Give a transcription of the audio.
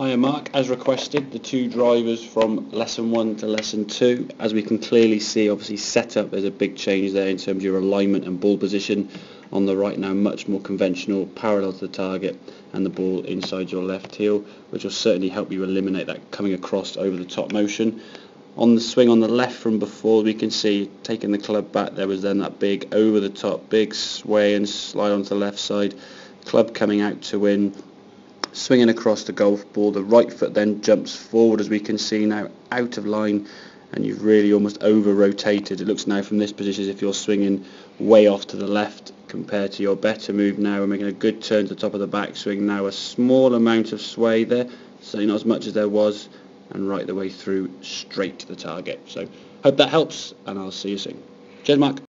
Hiya Mark, as requested, the two drivers from lesson one to lesson two. As we can clearly see, obviously setup, there's a big change there in terms of your alignment and ball position. On the right now, much more conventional, parallel to the target and the ball inside your left heel, which will certainly help you eliminate that coming across over the top motion. On the swing on the left from before, we can see taking the club back, there was then that big over the top, big sway and slide onto the left side. Club coming out to in, swinging across the golf ball. The right foot then jumps forward as we can see now out of line and you've really almost over rotated. It looks now from this position as if you're swinging way off to the left compared to your better move now. We're making a good turn to the top of the backswing now. A small amount of sway there, certainly not as much as there was and right the way through straight to the target. So hope that helps and I'll see you soon. Cheers Mark.